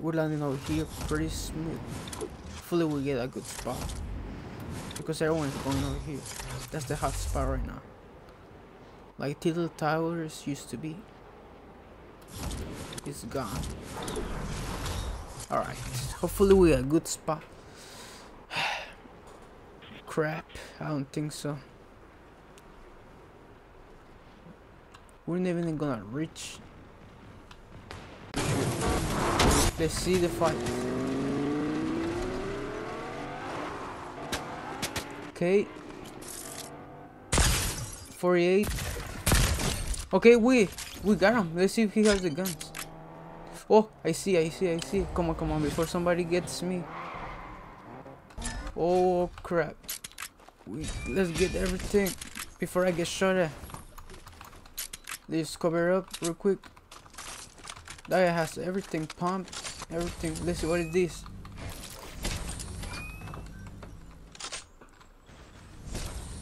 we're landing over here pretty smooth. Hopefully we get a good spot. Because everyone's going over here. That's the hot spot right now. Like Tilted Towers used to be. It's gone. Alright. Hopefully we get a good spot. Crap. I don't think so. We're not even gonna reach. Let's see the fight. Okay. 48. Okay, we we got him. Let's see if he has the guns. Oh, I see, I see, I see. Come on, come on, before somebody gets me. Oh crap. We let's get everything before I get shot at. Let's cover up real quick. That has everything pumped. Everything. Let's see what is this.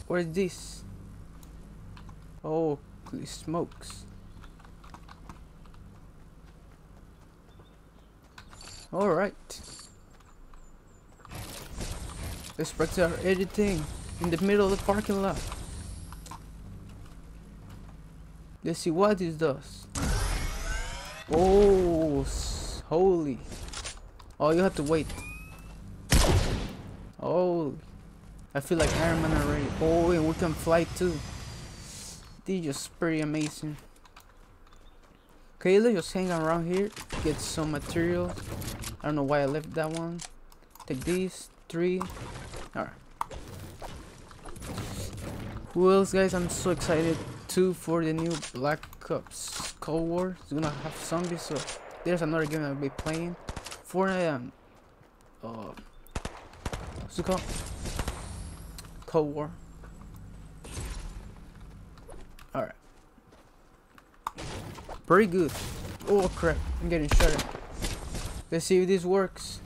What is this? Oh, smokes. Alright. Let's practice our editing in the middle of the parking lot. Let's see what this does. Oh, holy. Oh, you have to wait. Oh, I feel like Iron Man already. Oh, and we can fly too. This is just pretty amazing. Okay, let's just hang around here, get some material. I don't know why I left that one. Take these, three. Alright. Who else, guys? I'm so excited too for the new Black Ops Cold War. It's gonna have zombies, so there's another game I'll be playing. Fortnite and uh, what's it called? Cold War. Alright. Pretty good. Oh crap, I'm getting shot. Let's see if this works.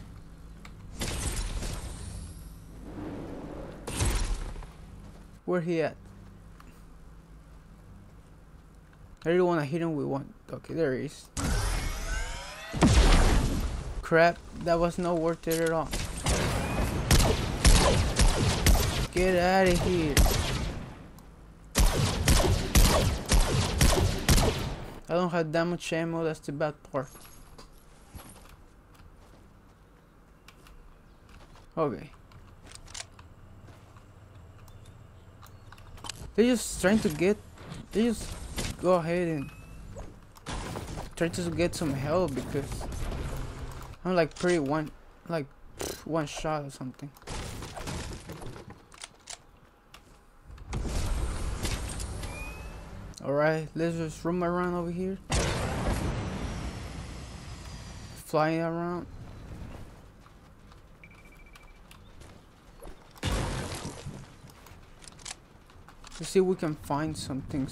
Where he at? I really wanna hit him with one. Okay, there he is. Crap, that was not worth it at all. Get out of here. I don't have that much ammo, that's the bad part. Okay. They're just trying to get... They just go ahead and... Try to get some help because... I'm like pretty one... Like one shot or something. Alright, let's just roam around over here. Flying around. Let's see if we can find something